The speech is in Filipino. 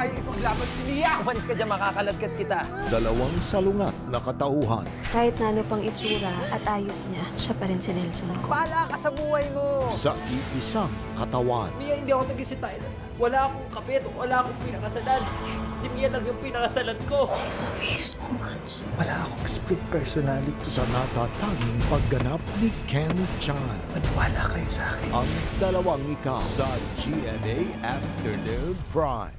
kaya ipaglaban si Mia! Umalis ka dyan, makakaladkad kita. Dalawang salungat na katauhan. Kahit na ano pang itsura at ayos niya, siya pa rin si Nelson ko. Bahala ka sa buhay mo. Sa iisang katawan. Mia, hindi ako nag Thailand. Wala akong kapit, wala akong pinakasalan. Si Mia lang yung pinakasalan ko. Wala akong split personality. Sa natatanging pagganap ni Ken Chan. Maniwala kayo sa akin. Ang dalawang ikaw sa GMA Afternoon Prime.